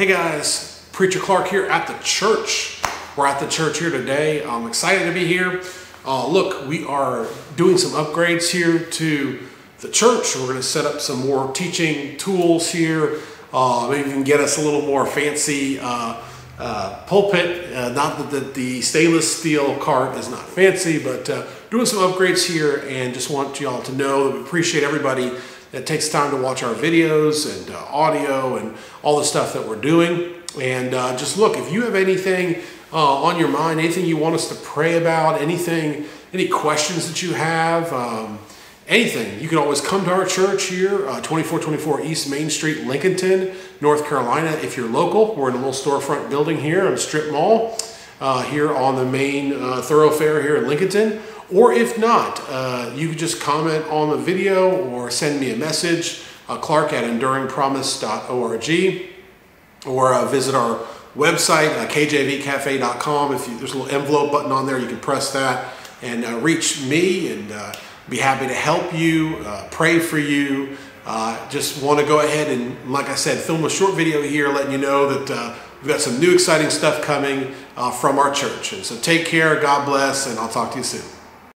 Hey guys, Preacher Clark here at the church. We're at the church here today. I'm excited to be here. Uh, look, we are doing some upgrades here to the church. We're going to set up some more teaching tools here. Uh, maybe even get us a little more fancy uh, uh, pulpit. Uh, not that the, the, stainless steel cart is not fancy, but uh, doing some upgrades here and just want y'all to know that we appreciate everybody that takes time to watch our videos and uh, audio and all the stuff that we're doing. And uh, just look, if you have anything uh, on your mind, anything you want us to pray about, anything, any questions that you have, um, anything, you can always come to our church here, uh, 2424 East Main Street, Lincolnton, North Carolina. If you're local, we're in a little storefront building here on Strip Mall, uh, here on the main uh, thoroughfare here in Lincolnton. Or if not, uh, you can just comment on the video or send me a message, uh, clark at enduringpromise.org, or uh, visit our website, uh, kjvcafe.com. If you, there's a little envelope button on there, you can press that and uh, reach me and uh, be happy to help you, uh, pray for you. just want to go ahead and, like I said, film a short video here letting you know that we've got some new exciting stuff coming from our church. And so take care, God bless, and I'll talk to you soon.